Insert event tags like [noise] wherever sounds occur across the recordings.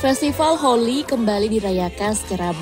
Festival Holi kembali dirayakan secara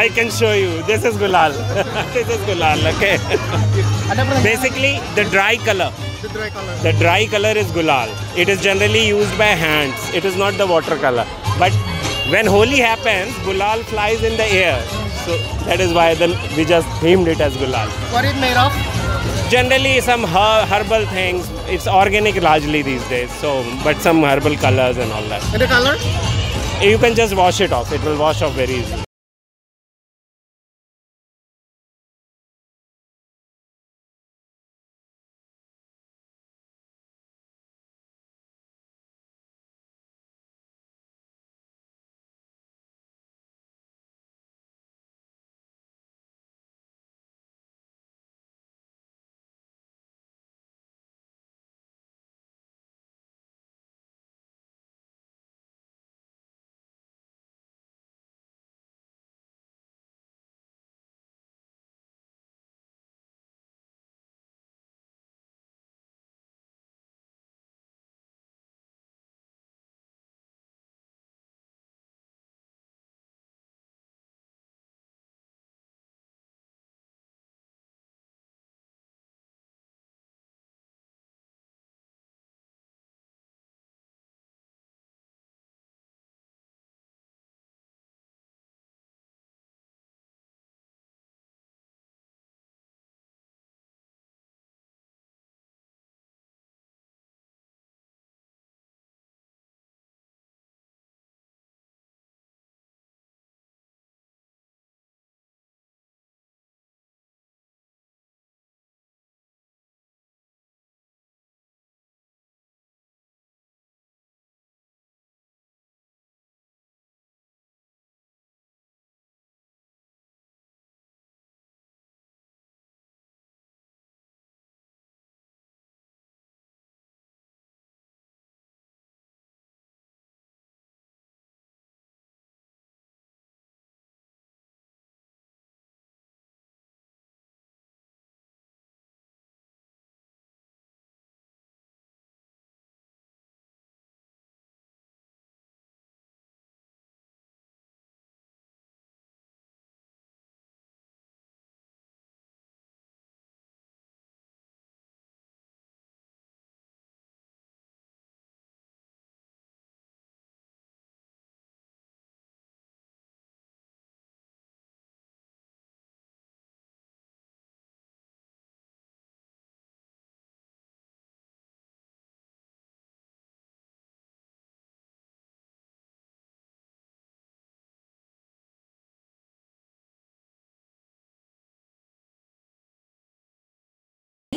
I can show you. This is gulal. [laughs] this is gulal. Okay. Basically, the dry color. The dry color. The dry color is gulal. It is generally used by hands. It is not the watercolor. But when Holi happens, gulal flies in the air. So that is why then we just themed it as gulal. What is it made of? Generally, some her- herbal things. It's organic largely these days. So, but some herbal colors and all that. And the color? You can just wash it off. It will wash off very easily.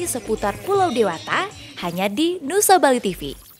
Seputar Pulau Dewata hanya di Nusa Bali TV.